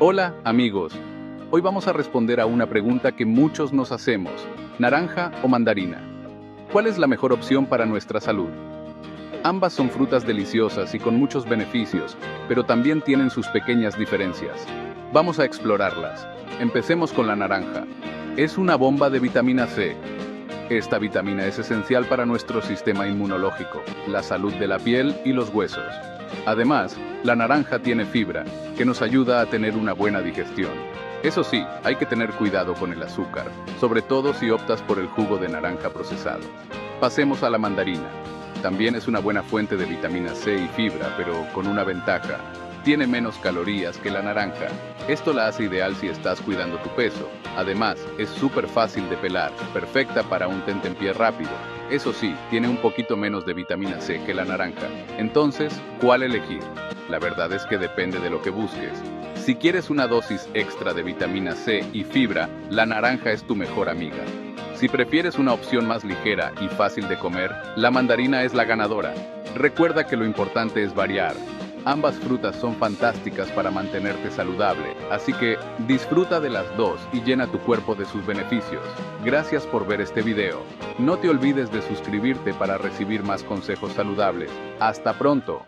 Hola, amigos. Hoy vamos a responder a una pregunta que muchos nos hacemos. ¿Naranja o mandarina? ¿Cuál es la mejor opción para nuestra salud? Ambas son frutas deliciosas y con muchos beneficios, pero también tienen sus pequeñas diferencias. Vamos a explorarlas. Empecemos con la naranja. Es una bomba de vitamina C. Esta vitamina es esencial para nuestro sistema inmunológico, la salud de la piel y los huesos. Además, la naranja tiene fibra, que nos ayuda a tener una buena digestión. Eso sí, hay que tener cuidado con el azúcar, sobre todo si optas por el jugo de naranja procesado. Pasemos a la mandarina. También es una buena fuente de vitamina C y fibra, pero con una ventaja. Tiene menos calorías que la naranja. Esto la hace ideal si estás cuidando tu peso. Además, es súper fácil de pelar, perfecta para un tentempié rápido. Eso sí, tiene un poquito menos de vitamina C que la naranja. Entonces, ¿cuál elegir? La verdad es que depende de lo que busques. Si quieres una dosis extra de vitamina C y fibra, la naranja es tu mejor amiga. Si prefieres una opción más ligera y fácil de comer, la mandarina es la ganadora. Recuerda que lo importante es variar. Ambas frutas son fantásticas para mantenerte saludable, así que disfruta de las dos y llena tu cuerpo de sus beneficios. Gracias por ver este video. No te olvides de suscribirte para recibir más consejos saludables. Hasta pronto.